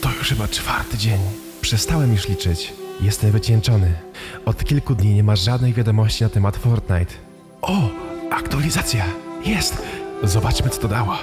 To już chyba czwarty dzień. Przestałem już liczyć. Jestem wycieńczony. Od kilku dni nie ma żadnej wiadomości na temat Fortnite. O, aktualizacja. Jest. Zobaczmy, co to dało.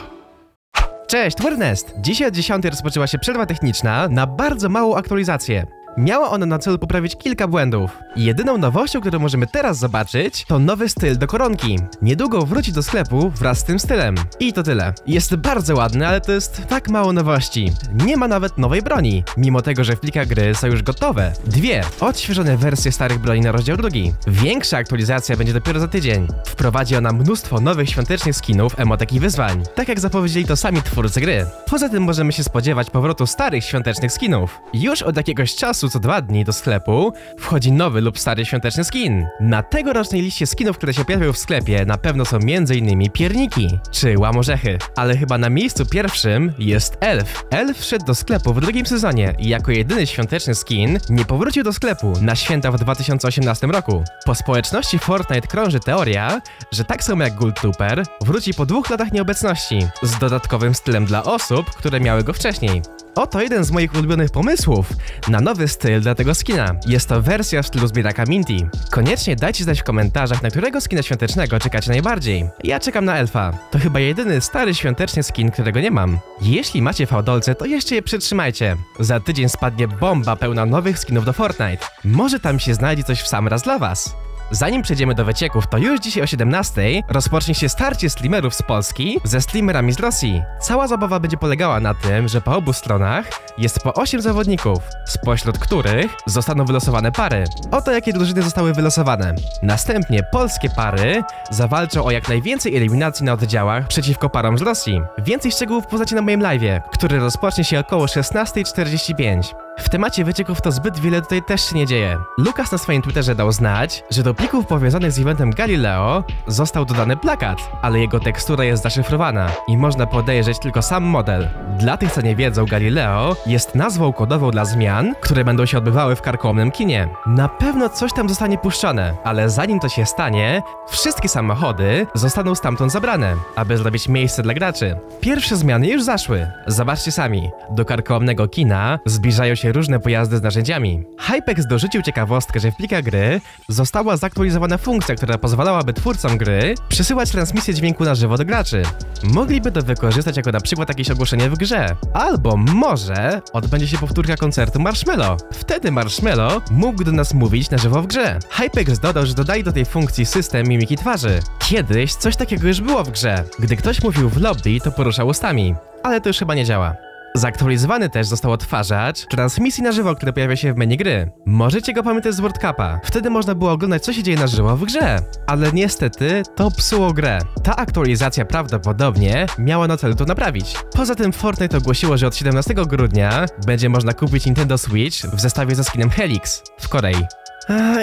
Cześć, Wernest! Dzisiaj o 10 rozpoczęła się przerwa techniczna na bardzo małą aktualizację. Miała ona na celu poprawić kilka błędów. Jedyną nowością, którą możemy teraz zobaczyć, to nowy styl do koronki. Niedługo wróci do sklepu wraz z tym stylem. I to tyle. Jest bardzo ładny, ale to jest tak mało nowości. Nie ma nawet nowej broni, mimo tego, że w plikach gry są już gotowe. Dwie odświeżone wersje starych broni na rozdział drugi. Większa aktualizacja będzie dopiero za tydzień. Wprowadzi ona mnóstwo nowych świątecznych skinów, emotek i wyzwań. Tak jak zapowiedzieli to sami twórcy gry. Poza tym możemy się spodziewać powrotu starych świątecznych skinów. Już od jakiegoś czasu co dwa dni do sklepu wchodzi nowy lub stary świąteczny skin. Na tegorocznej liście skinów, które się pojawią w sklepie, na pewno są m.in. pierniki czy łamorzechy. Ale chyba na miejscu pierwszym jest elf. Elf wszedł do sklepu w drugim sezonie i jako jedyny świąteczny skin nie powrócił do sklepu na święta w 2018 roku. Po społeczności Fortnite krąży teoria, że tak samo jak Gold Trooper wróci po dwóch latach nieobecności z dodatkowym stylem dla osób, które miały go wcześniej. Oto jeden z moich ulubionych pomysłów na nowy styl dla tego skina. Jest to wersja w stylu zbieraka Minty. Koniecznie dajcie znać w komentarzach, na którego skina świątecznego czekacie najbardziej. Ja czekam na elfa. To chyba jedyny stary świąteczny skin, którego nie mam. Jeśli macie fałdolce, to jeszcze je przytrzymajcie. Za tydzień spadnie bomba pełna nowych skinów do Fortnite. Może tam się znajdzie coś w sam raz dla was. Zanim przejdziemy do wycieków, to już dzisiaj o 17 rozpocznie się starcie streamerów z Polski ze streamerami z Rosji. Cała zabawa będzie polegała na tym, że po obu stronach jest po 8 zawodników, spośród których zostaną wylosowane pary. Oto jakie drużyny zostały wylosowane. Następnie polskie pary zawalczą o jak najwięcej eliminacji na oddziałach przeciwko parom z Rosji. Więcej szczegółów poznacie na moim live'ie, który rozpocznie się około 16.45. W temacie wycieków to zbyt wiele tutaj też się nie dzieje. Lukas na swoim Twitterze dał znać, że do plików powiązanych z eventem Galileo został dodany plakat, ale jego tekstura jest zaszyfrowana i można podejrzeć tylko sam model. Dla tych, co nie wiedzą, Galileo jest nazwą kodową dla zmian, które będą się odbywały w karkołomnym kinie. Na pewno coś tam zostanie puszczone, ale zanim to się stanie, wszystkie samochody zostaną stamtąd zabrane, aby zrobić miejsce dla graczy. Pierwsze zmiany już zaszły. Zobaczcie sami. Do karkołomnego kina zbliżają się różne pojazdy z narzędziami. Hypex dorzucił ciekawostkę, że w plikach gry została zaktualizowana funkcja, która pozwalałaby twórcom gry przesyłać transmisję dźwięku na żywo do graczy. Mogliby to wykorzystać jako na przykład jakieś ogłoszenie w grze. Albo może odbędzie się powtórka koncertu Marshmello. Wtedy Marshmello mógł do nas mówić na żywo w grze. Hypex dodał, że dodali do tej funkcji system mimiki twarzy. Kiedyś coś takiego już było w grze. Gdy ktoś mówił w lobby, to poruszał ustami. Ale to już chyba nie działa. Zaktualizowany też został odtwarzacz transmisji na żywo, który pojawia się w menu gry. Możecie go pamiętać z World Cupa. Wtedy można było oglądać, co się dzieje na żywo w grze. Ale niestety to psuło grę. Ta aktualizacja prawdopodobnie miała na celu to naprawić. Poza tym Fortnite ogłosiło, że od 17 grudnia będzie można kupić Nintendo Switch w zestawie ze skinem Helix w Korei.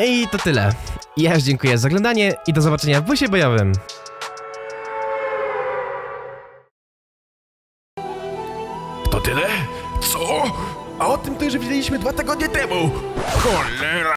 I to tyle. Ja już dziękuję za oglądanie i do zobaczenia w busie bojowym. Tyle? Co? A o tym to już wiedzieliśmy dwa tygodnie temu. Cholera!